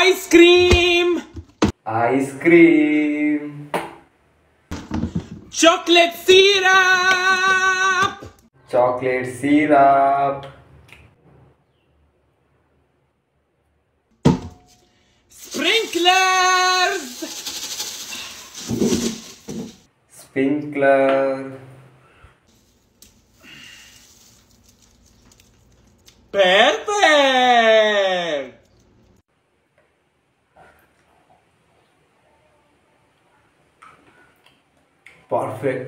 ice cream, ice cream, chocolate syrup, chocolate syrup, sprinklers, sprinkler, perfect. Perfect